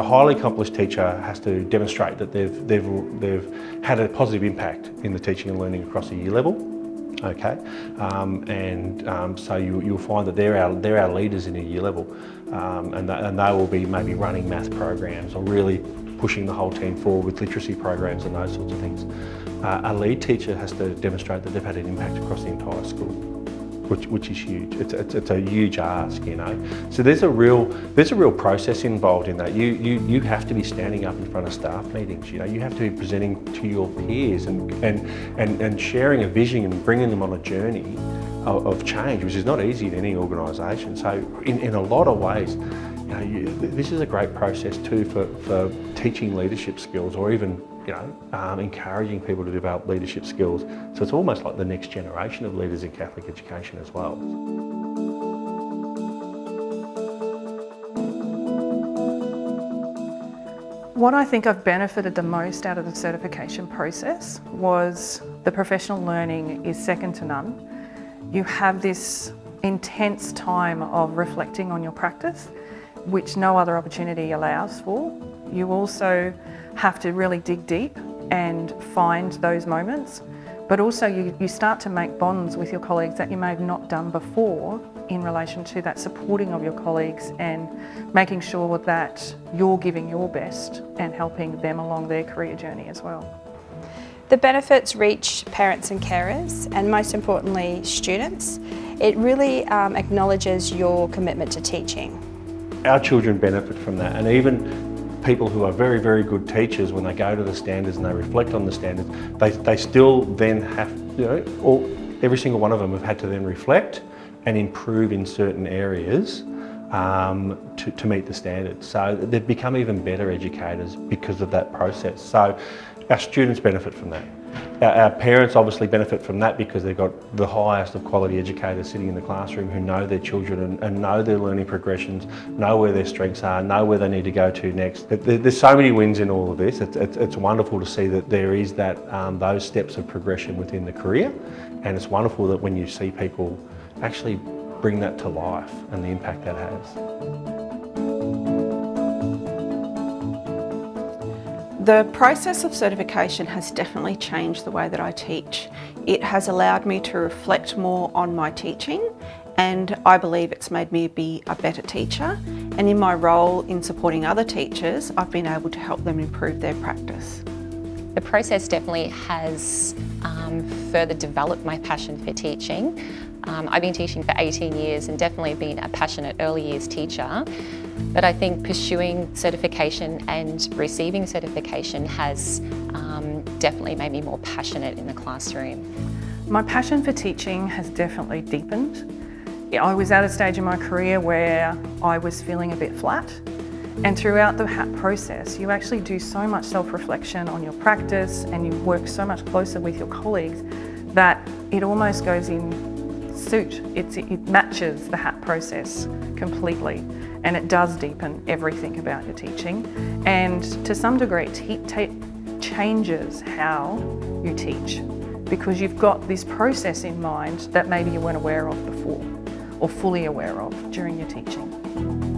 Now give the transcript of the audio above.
a highly accomplished teacher has to demonstrate that they've, they've, they've had a positive impact in the teaching and learning across a year level. Okay, um, and um, so you, you'll find that they're our, they're our leaders in a year level um, and, and they will be maybe running math programs or really pushing the whole team forward with literacy programs and those sorts of things. Uh, a lead teacher has to demonstrate that they've had an impact across the entire school which, which is huge. It's, it's, it's, a huge ask, you know. So there's a real there's a real process involved in that. You, you you have to be standing up in front of staff meetings. You know, you have to be presenting to your peers and and and, and sharing a vision and bringing them on a journey of, of change, which is not easy in any organisation. So in, in a lot of ways. You know, you, this is a great process too for, for teaching leadership skills or even you know, um, encouraging people to develop leadership skills. So it's almost like the next generation of leaders in Catholic education as well. What I think I've benefited the most out of the certification process was the professional learning is second to none. You have this intense time of reflecting on your practice, which no other opportunity allows for. You also have to really dig deep and find those moments. But also you, you start to make bonds with your colleagues that you may have not done before in relation to that supporting of your colleagues and making sure that you're giving your best and helping them along their career journey as well. The benefits reach parents and carers and most importantly students. It really um, acknowledges your commitment to teaching. Our children benefit from that and even people who are very, very good teachers, when they go to the standards and they reflect on the standards, they, they still then have, you know, all, every single one of them have had to then reflect and improve in certain areas um, to, to meet the standards. So they've become even better educators because of that process. So our students benefit from that. Our, parents obviously benefit from that because they've got the highest of quality educators sitting in the classroom who know their children and, know their learning progressions, know where their strengths are, know where they need to go to next. There's so many wins in all of this. It's wonderful to see that there is that um, those steps of progression within the career and it's wonderful that when you see people actually bring that to life and the impact that has. The process of certification has definitely changed the way that I teach. It has allowed me to reflect more on my teaching and I believe it's made me be a better teacher and in my role in supporting other teachers I've been able to help them improve their practice. The process definitely has um, further developed my passion for teaching. Um, I've been teaching for 18 years and definitely been a passionate early years teacher. But I think pursuing certification and receiving certification has um, definitely made me more passionate in the classroom. My passion for teaching has definitely deepened. I was at a stage in my career where I was feeling a bit flat and throughout the HAT process, you actually do so much self-reflection on your practice and you work so much closer with your colleagues that it almost goes in suit. It's, it matches the HAT process completely and it does deepen everything about your teaching and to some degree it changes how you teach because you've got this process in mind that maybe you weren't aware of before or fully aware of during your teaching.